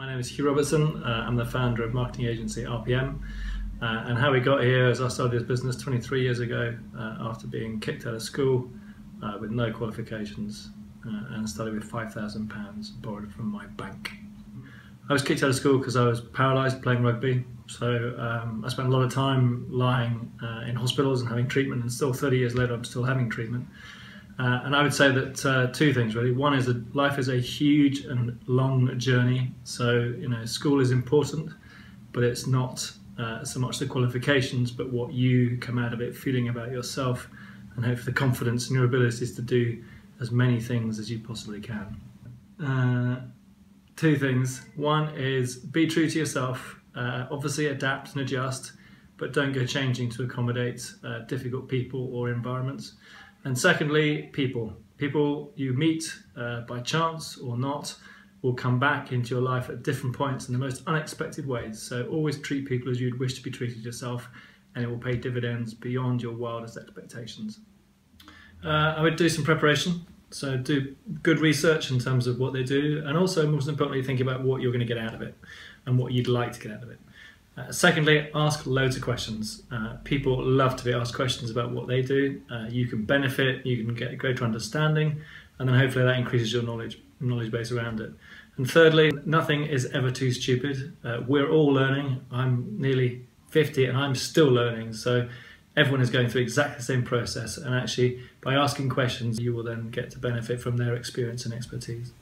My name is Hugh Robertson. Uh, I'm the founder of marketing agency RPM. Uh, and how we got here is I started this business 23 years ago uh, after being kicked out of school uh, with no qualifications uh, and started with £5,000 borrowed from my bank. I was kicked out of school because I was paralysed playing rugby. So um, I spent a lot of time lying uh, in hospitals and having treatment, and still 30 years later, I'm still having treatment. Uh, and I would say that uh, two things really. One is that life is a huge and long journey. So you know, school is important, but it's not uh, so much the qualifications, but what you come out of it feeling about yourself, and have the confidence in your abilities to do as many things as you possibly can. Uh, two things. One is be true to yourself. Uh, obviously, adapt and adjust, but don't go changing to accommodate uh, difficult people or environments. And secondly, people. People you meet uh, by chance or not will come back into your life at different points in the most unexpected ways. So always treat people as you'd wish to be treated yourself, and it will pay dividends beyond your wildest expectations. Uh, I would do some preparation. So do good research in terms of what they do, and also most importantly, think about what you're going to get out of it and what you'd like to get out of it. Uh, secondly, ask loads of questions. Uh, people love to be asked questions about what they do. Uh, you can benefit, you can get a greater understanding, and then hopefully that increases your knowledge knowledge base around it. And thirdly, nothing is ever too stupid. Uh, we're all learning. I'm nearly 50 and I'm still learning. So everyone is going through exactly the same process. And actually, by asking questions, you will then get to benefit from their experience and expertise.